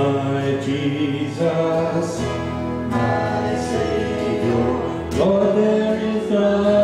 my Jesus, my Savior. Lord, there is none.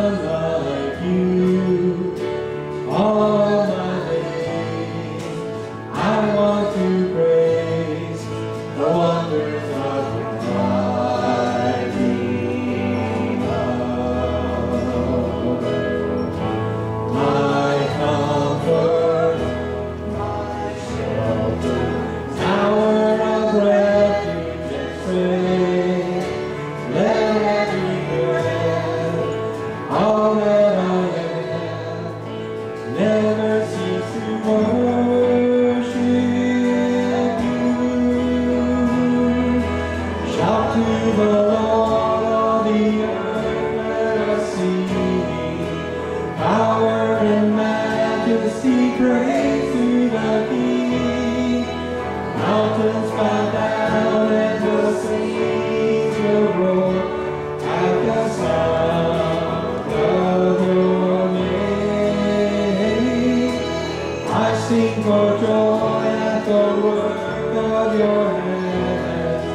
sing for joy at the work of your hands.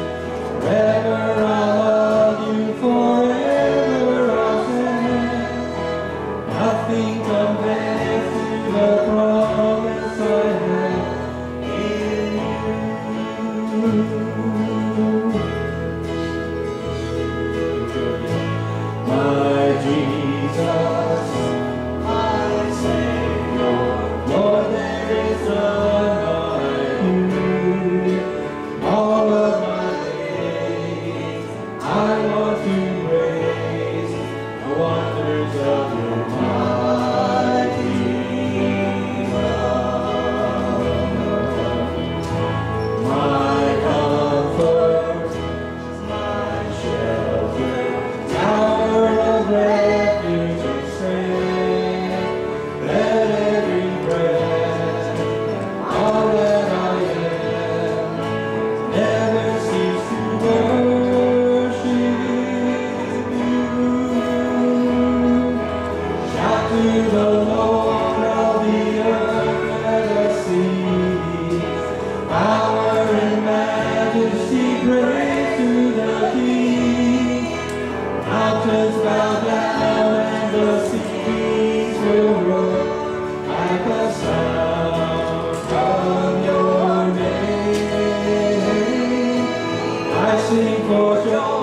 Forever I'll love you, forever I'll. Nothing Lord, 幸福就。